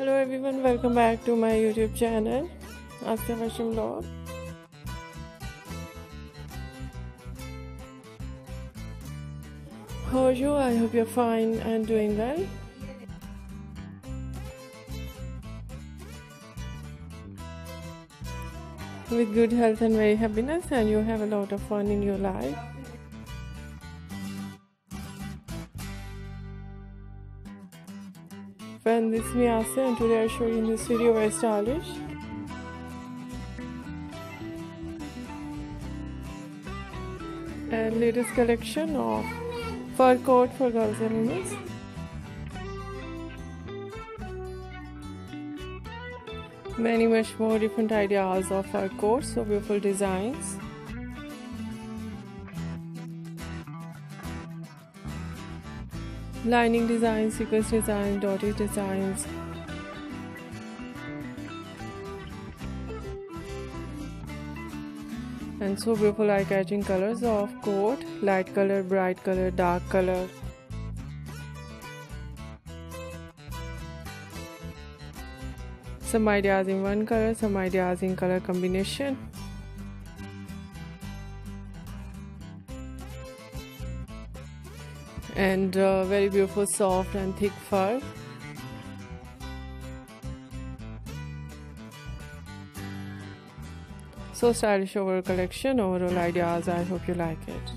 Hello everyone, welcome back to my YouTube channel, Asiya Fashion Vlog. How are you? I hope you're fine and doing well. With good health and very happiness, and you have a lot of fun in your life. Friends, this is Asiya, and today I show you in this video very stylish. And latest collection of fur coat for girls and women. Many much more different ideas of fur coats, so beautiful designs. Lining designs, sequence designs, dotted designs. And so beautiful eye-catching colors of coat, light color, bright color, dark color. Some ideas in one color, some ideas in color combination. And uh, very beautiful soft and thick fur. So stylish over collection overall ideas i hope you like it.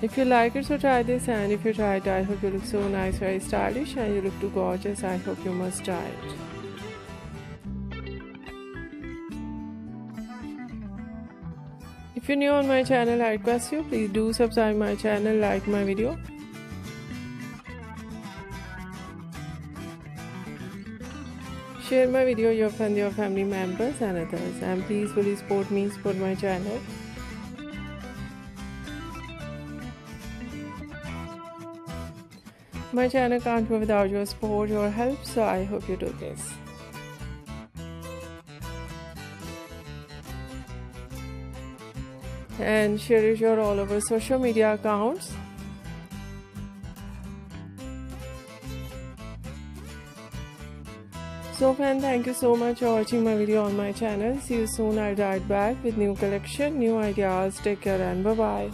If you like it so try this and if you try it i hope you look so nice very stylish and you look too gorgeous i hope you must try it If you're new on my channel, I request you please do subscribe my channel, like my video. Share my video your friends, your family members and others and please fully support me, support my channel. My channel can't go without your support or help so I hope you do this. And share your all over social media accounts. So friend, thank you so much for watching my video on my channel. See you soon. I'll write back with new collection, new ideas. Take care and bye bye.